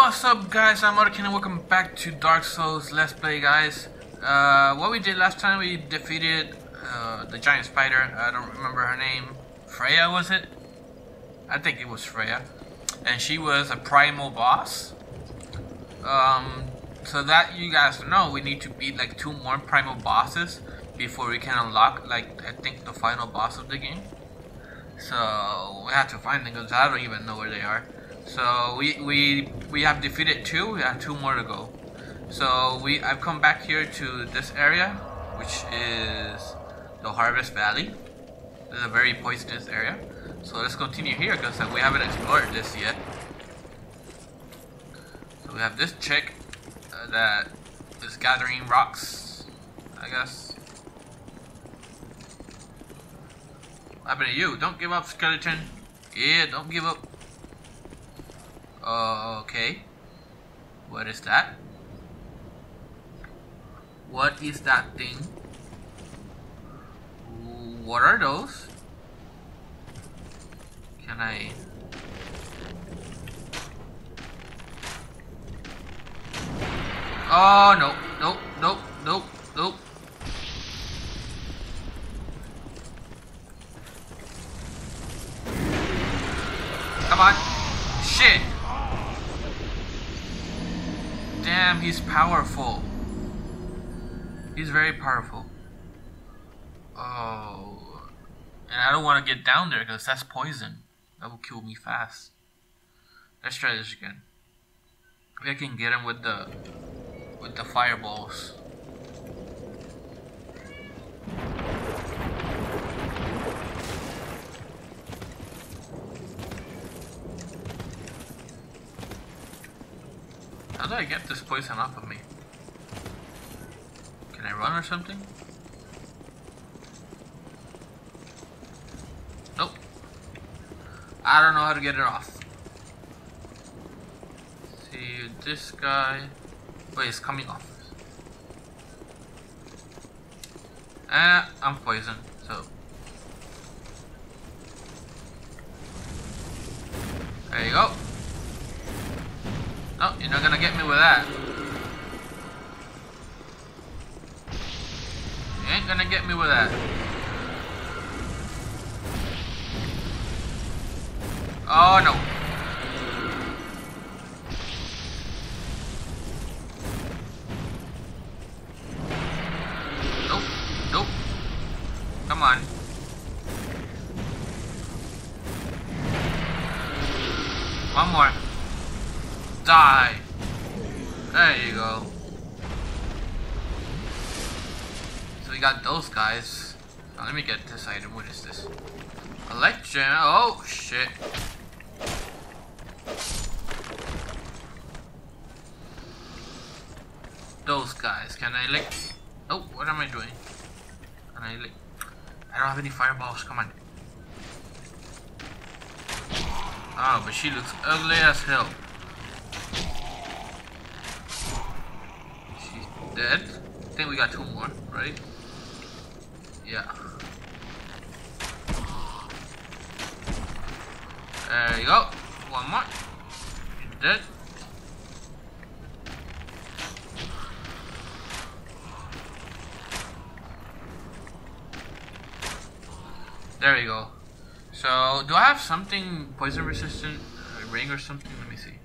What's up guys, I'm OtaKen and welcome back to Dark Souls Let's Play guys. Uh, what we did last time, we defeated uh, the giant spider, I don't remember her name. Freja was it? I think it was Freja. And she was a primal boss. Um, so that you guys know, we need to beat like two more primal bosses before we can unlock like I think the final boss of the game. So we have to find them because I don't even know where they are. So we we we have defeated two. We have two more to go. So we I've come back here to this area, which is the Harvest Valley. This is a very poisonous area. So let's continue here because we haven't explored this yet. So we have this chick uh, that is gathering rocks, I guess. What happened to you? Don't give up, skeleton. Yeah, don't give up. Uh, okay. What is that? What is that thing? What are those? Can I... Oh, no, nope, nope, nope, nope. Come on. Shit. Damn, he's powerful. He's very powerful. Oh. And I don't want to get down there because that's poison. That will kill me fast. Let's try this again. I can get him with the with the fireballs. How do I get this poison off of me? Can I run or something? Nope. I don't know how to get it off. See this guy. Wait, it's coming off. Eh, I'm poisoned, so. There you go. No, you're not gonna get me with that. You ain't gonna get me with that. Oh no. Those guys. Now let me get this item. What is this? Electrum. Oh shit. Those guys. Can I lick? Oh, what am I doing? Can I lick? I don't have any fireballs. Come on. Oh, but she looks ugly as hell. She's dead. I think we got two more, right? Yeah. There you go. One more. She's dead. There you go. So, do I have something poison resistant? A ring or something? Let me see.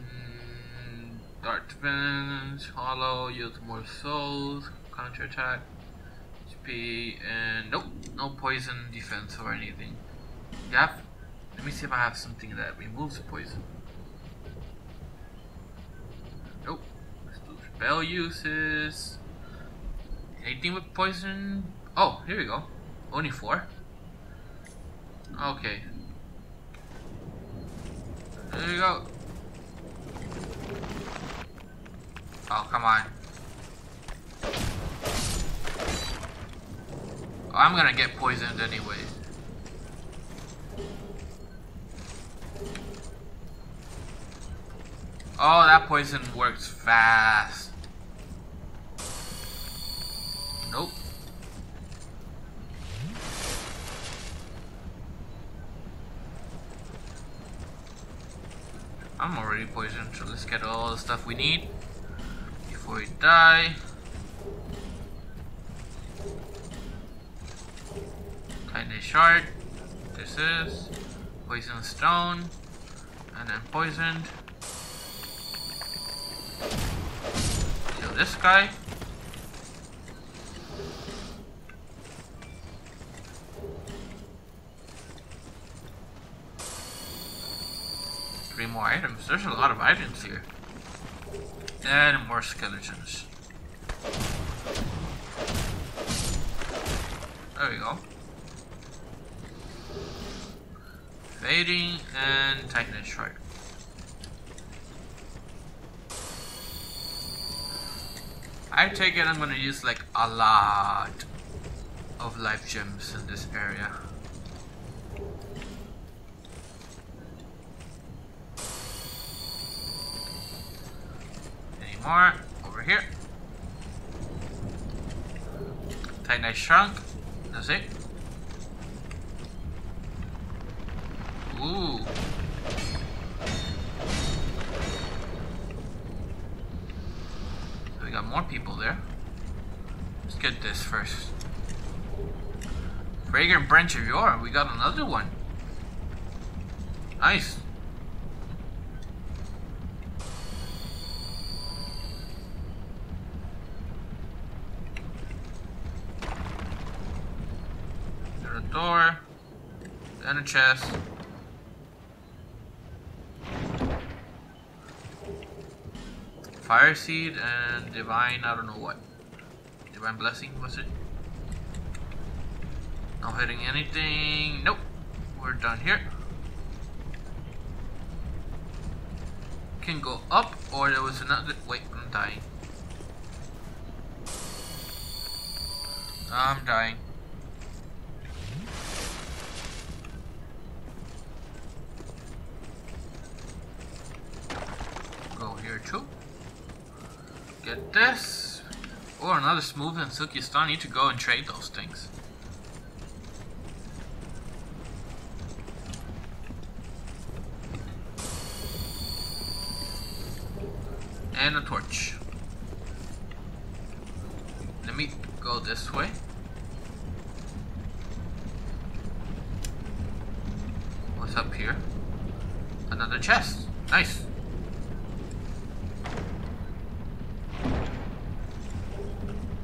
Mm, Dart Defense, Hollow, yields more souls, counter nope, no poison defense or anything. Yeah, let me see if I have something that removes poison. Nope. Let's do spell uses. Anything with poison? Oh, here we go. Only four? Okay. There you go. Oh, come on. I'm gonna get poisoned anyway. Oh, that poison works fast. Nope. I'm already poisoned, so let's get all the stuff we need before we die. Shard. This is poison stone, and then poisoned. Kill this guy. Three more items. There's a lot of items here. And more skeletons. There we go. Fading and Titanite Shard. I take it I'm gonna use like a lot of life gems in this area. Any more? Over here. Titanite shrunk. That's it. Ooh. We got more people there. Let's get this first. Fragrant branch of yore. We got another one. Nice. Door. And a chest. Fire seed and divine, I don't know what. Divine blessing, was it? Not hitting anything. Nope. We're done here. Can go up, or there was another. Wait, I'm dying. I'm dying. Go here too. Get this. Or another smooth and silky stone. Need to go and trade those things. And a torch. Let me go this way. What's up here? Another chest. Nice.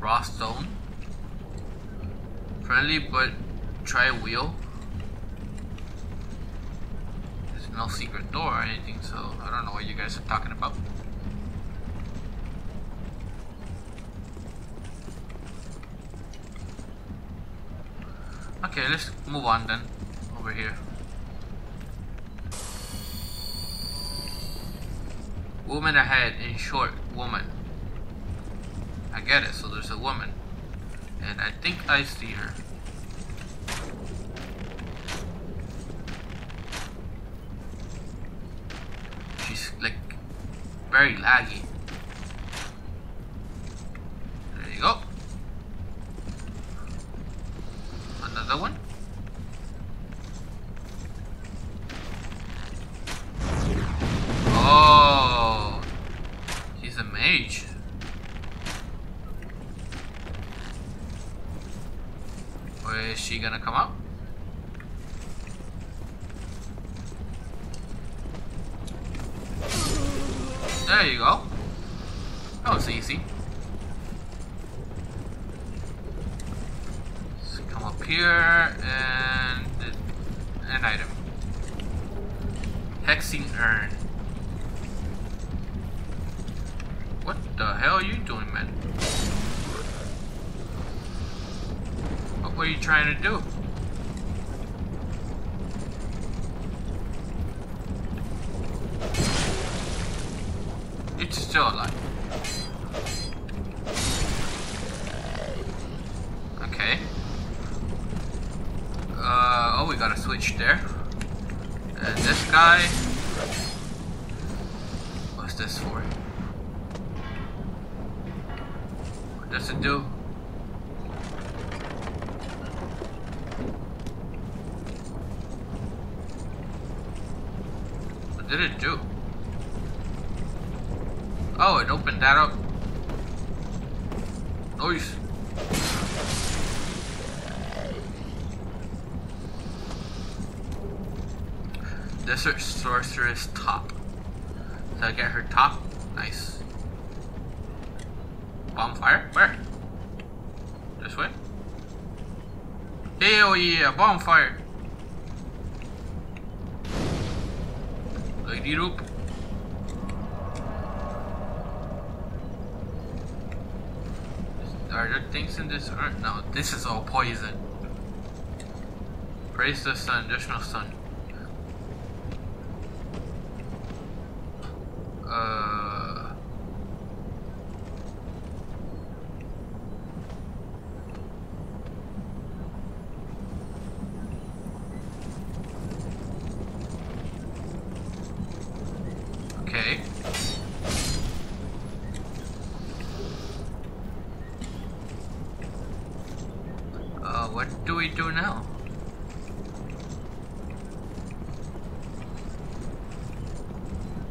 Raw stone. Friendly, but try a wheel. There's no secret door or anything, so I don't know what you guys are talking about. Okay, let's move on then. Over here. Woman ahead, in short, woman. I get it, so there's a woman. And I think I see her. She's like very laggy. There you go. Another one. Oh, she's a mage. Where is she gonna come up? There you go. That was easy. Let's come up here and an item. Hexing urn. What the hell are you doing, man? What were you trying to do? It's still alive. Okay. Uh, oh, we got a switch there. And this guy. What's this for? What does it do? Did it do? Oh, it opened that up. Nice. Desert Sorceress top. Did I get her top? Nice. Bonfire? Where? This way? Hell oh, yeah, bonfire! Lady rope. Are there things in this earth? No, this is all poison. Praise the sun, there's no sun. Uh... Okay. Uh, what do we do now?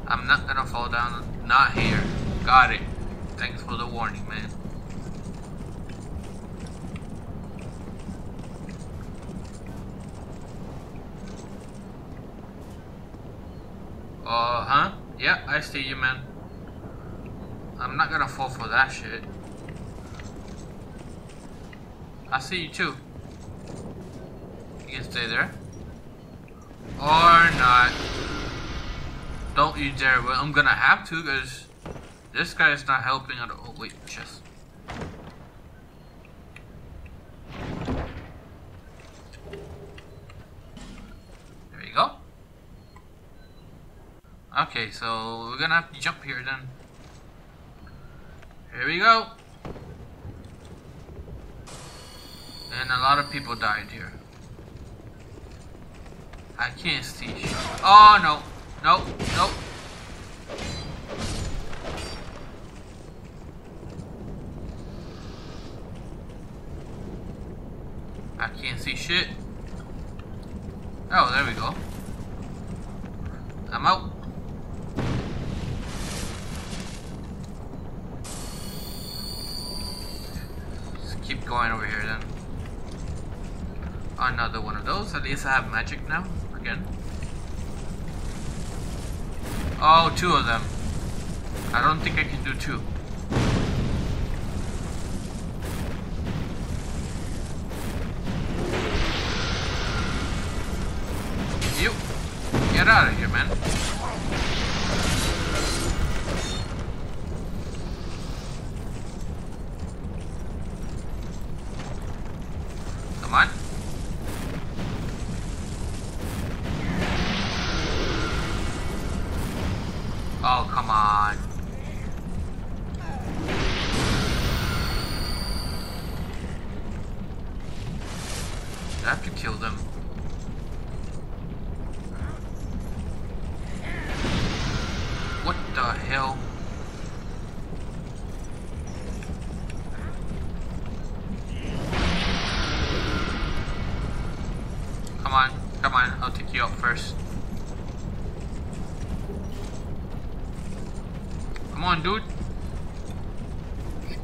I'm not gonna fall down. Not here. Got it. Thanks for the warning, man. Uh huh? Yeah, I see you, man. I'm not gonna fall for that shit. I see you too. You can stay there. Or not. Don't you dare, but I'm gonna have to because this guy is not helping at all. Wait, chest. There you go. Okay, so we're gonna have to jump here then. Here we go. And a lot of people died here. I can't see. Oh no. Nope, nope. I can't shit. Oh, there we go. I'm out. Just keep going over here then. Another one of those. At least I have magic now. Again. Oh, two of them. I don't think I can do two. Get out of here, man. Come on, dude.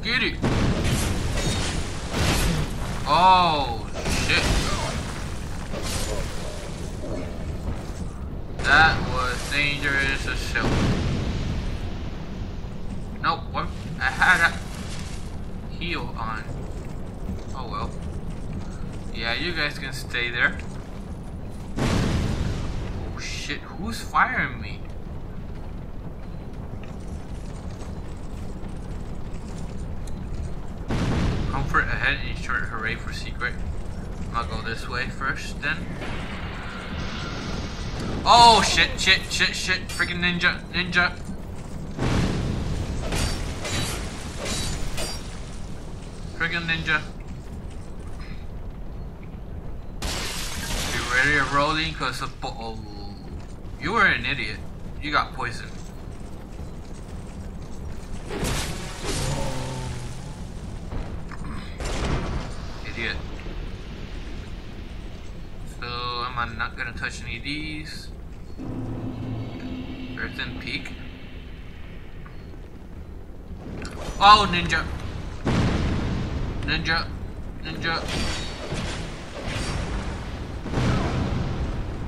Get it. Oh, shit. That was dangerous as hell. Nope, what? I had a heal on. Oh well. Yeah, you guys can stay there. Oh shit, who's firing me? Comfort ahead and short hooray for secret. I'll go this way first then. Oh shit, shit, shit, shit, freaking ninja, ninja. Freaking ninja. Be ready to rolling cause of oh you were an idiot. You got poisoned. Idiot. So am I not gonna touch any of these? Earthen Peak. Oh, ninja. Ninja. Ninja.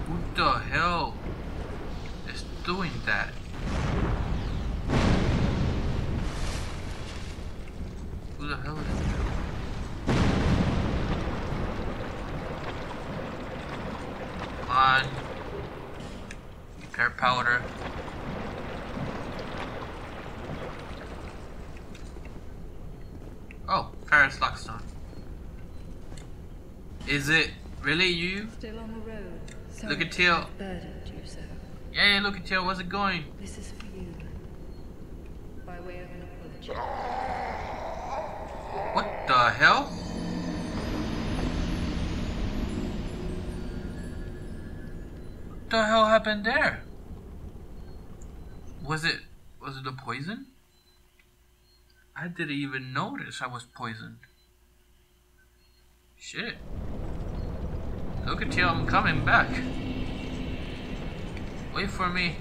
What the hell is doing that? Who the hell is it? Come on. Repair powder. Oh, Ferris Lockstone. Is it really you? Still on the road. Lucatiel. to you so. Yeah, yeah, look at you. Where's it going? This is for you. By way of an apology. What the hell? The hell happened there? Was it was it the poison? I didn't even notice I was poisoned. Shit. Look at you, I'm coming back. Wait for me.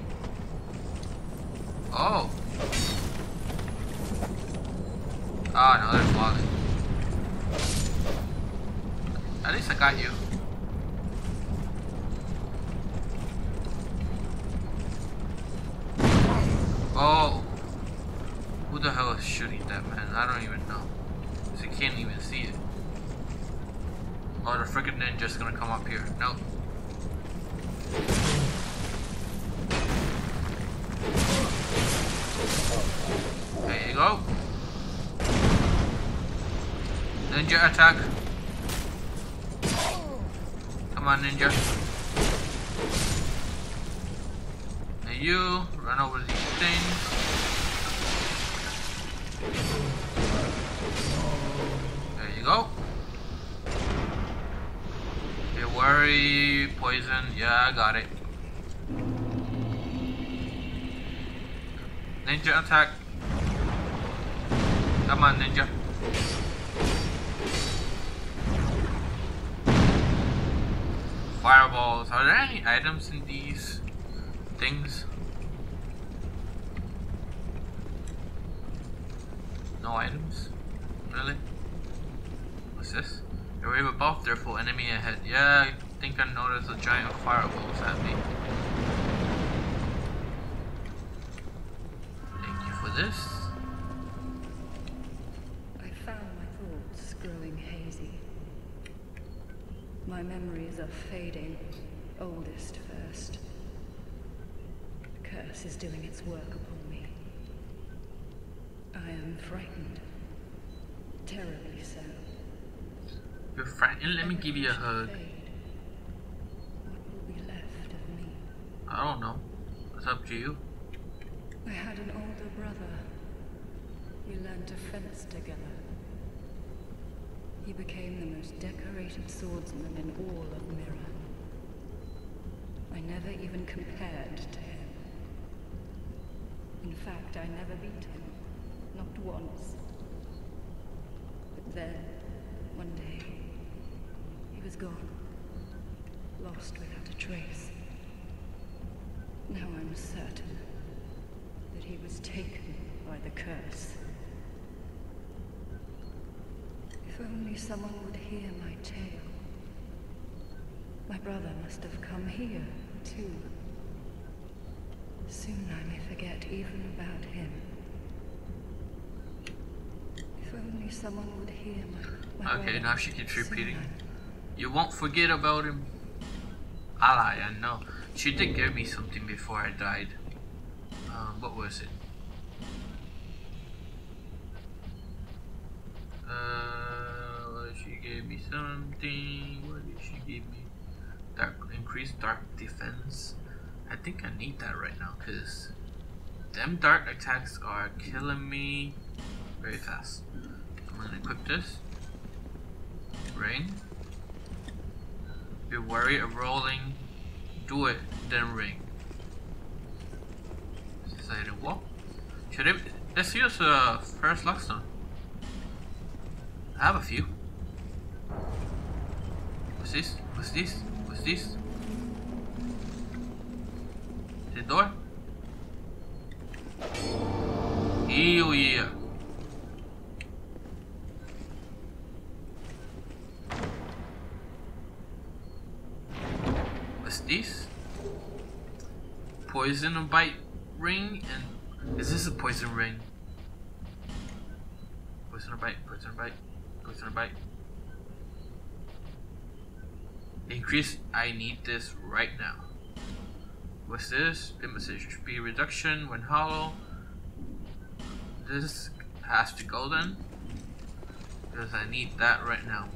Oh. Ah, no, there's Wally. At least I got you. Oh. Who the hell is shooting that, man? I don't even know. 'Cause I can't even see it. Oh, the freaking ninja's gonna come up here. Nope. There you go. Ninja attack. Come on, ninja. And you run over these things. There you go. Don't worry, poison. Yeah, I got it. Ninja attack. Come on, ninja. Fireballs. Are there any items in these things? No items? Really? What's this? A wave above, therefore enemy ahead. Yeah, I think I noticed a giant fireballs at me. Thank you for this. My memories are fading, oldest first. The curse is doing its work upon me. I am frightened. Terribly so. You're frightened? Let me give you a hug. What will be left of me? I don't know. It's up to you. I had an older brother. We learned to fence together. He became the most decorated swordsman in all of Mirrah. I never even compared to him. In fact, I never beat him. Not once. But then, one day, he was gone. Lost without a trace. Now I'm certain that he was taken by the curse. If only someone would hear my tale. My brother must have come here, too. Soon I may forget even about him. If only someone would hear my, my Okay, now she keeps repeating. You won't forget about him. Lie, I know. She did give me something before I died. Um, what was it? Something. What did she give me? Dark, increased dark defense. I think I need that right now, cause them dark attacks are killing me very fast. I'm gonna equip this. Ring. Be wary of rolling. Do it, then ring. Decided what? Should I? Let's use uh, first lockstone. I have a few. What's this? What's this? What's this? The door? Hell yeah! What's this? Poison bite ring and is this a poison ring? Poison bite, poison bite, poison bite. Increase I need this right now. What's this? Image speed reduction when hollow. This has to go then. Because I need that right now.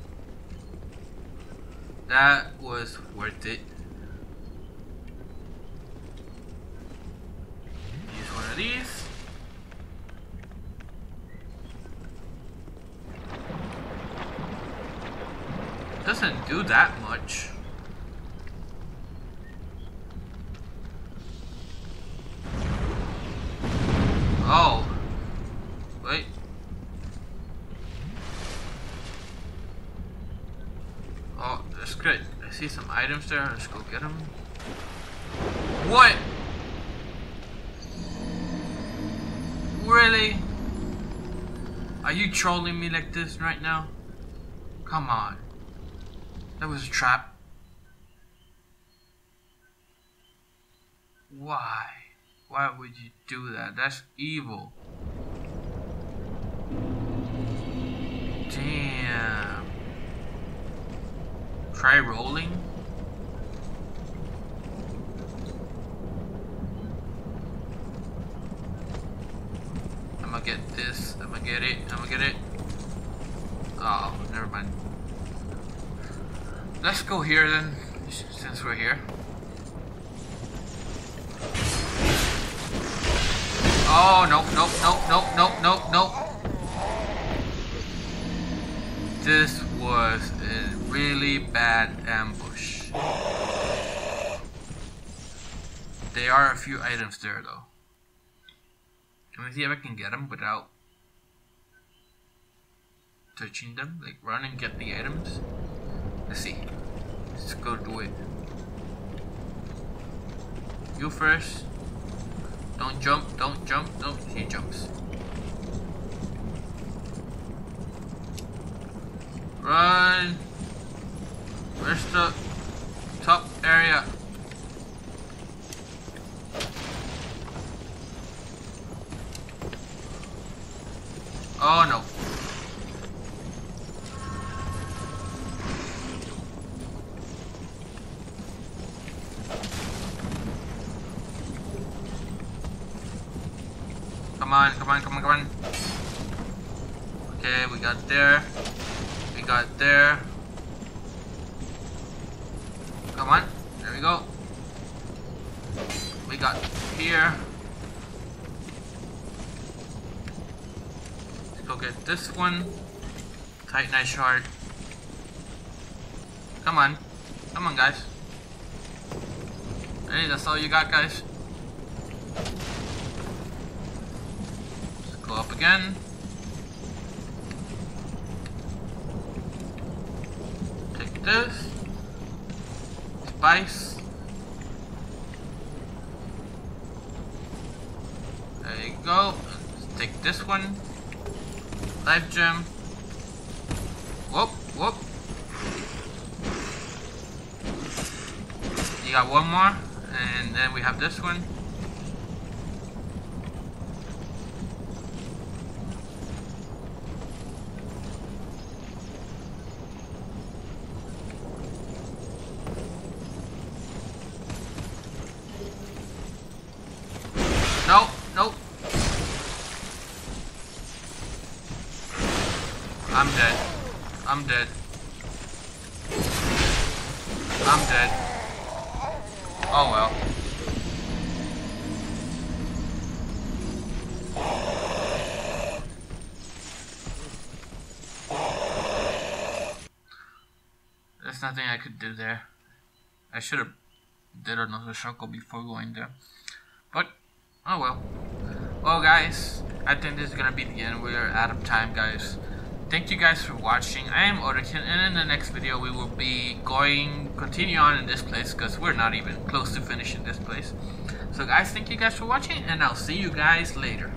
That was worth it. Use one of these. Do that much. Oh. Wait. Oh, that's great. I see some items there. Let's go get them. What? Really? Are you trolling me like this right now? Come on. That was a trap. Why? Why would you do that? That's evil. Damn. Try rolling? I'm gonna get this. I'm gonna get it. I'm gonna get it. Oh, never mind. Let's go here then, since we're here. Oh, nope, nope, nope, nope, nope, nope. This was a really bad ambush. There are a few items there though. Let me see if I can get them without touching them. Like run and get the items. Let's see. Let's go do it. You first. Don't jump, don't jump, don't. He jumps. Run! Where's the top area? Oh no. Come on, come on, come on. Okay, we got there. We got there. Come on. There we go. We got here. Let's go get this one. Titanite shard. Come on. Come on, guys. Hey, that's all you got, guys. Let's go up again. Take this. Spice. There you go. Let's take this one. Life gem. Whoop, whoop. You got one more, and then we have this one. Nope, nope. I'm dead. I'm dead. I'm dead. Oh well. There's nothing I could do there. I should have did another circle before going there. But, oh well. Well guys, I think this is gonna be the end. We're out of time guys. Thank you guys for watching. I am OtaKen and in the next video we will be going, continue on in this place because we're not even close to finishing this place. So guys, thank you guys for watching and I'll see you guys later.